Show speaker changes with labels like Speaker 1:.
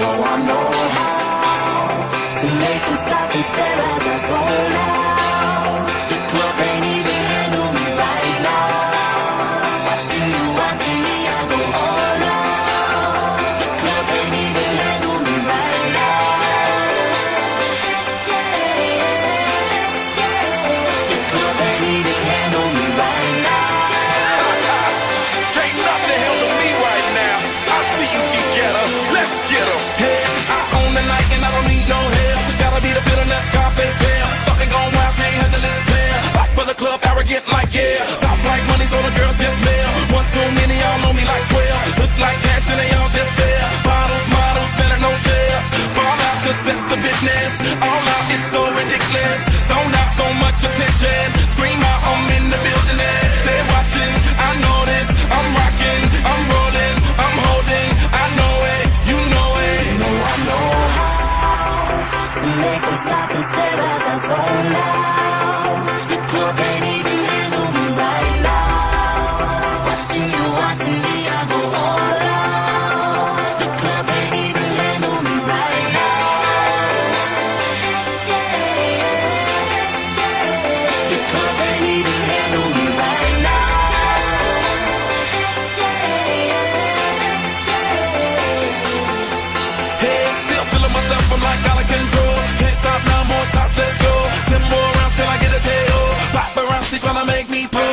Speaker 1: know I know
Speaker 2: how to make them stop and stare as I fall out. The club
Speaker 1: make me pull.